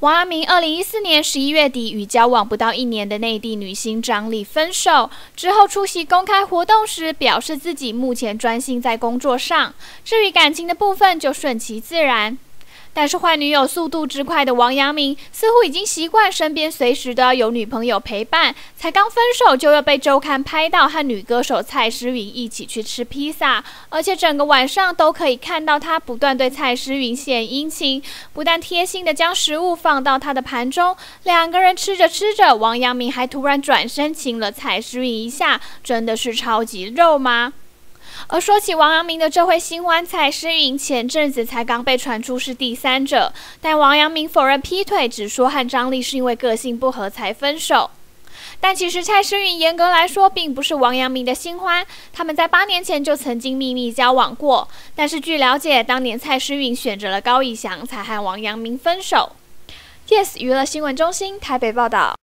王阿明二零一四年十一月底与交往不到一年的内地女星张丽分手之后，出席公开活动时表示自己目前专心在工作上，至于感情的部分就顺其自然。但是换女友速度之快的王阳明，似乎已经习惯身边随时都要有女朋友陪伴。才刚分手，就要被周刊拍到和女歌手蔡诗芸一起去吃披萨，而且整个晚上都可以看到他不断对蔡诗芸献殷勤，不但贴心的将食物放到他的盘中，两个人吃着吃着，王阳明还突然转身亲了蔡诗芸一下，真的是超级肉吗？而说起王阳明的这位新欢蔡诗芸，前阵子才刚被传出是第三者，但王阳明否认劈腿，只说和张丽是因为个性不合才分手。但其实蔡诗芸严格来说并不是王阳明的新欢，他们在八年前就曾经秘密交往过。但是据了解，当年蔡诗芸选择了高以翔，才和王阳明分手。Yes，娱乐新闻中心台北报道。